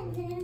Hello.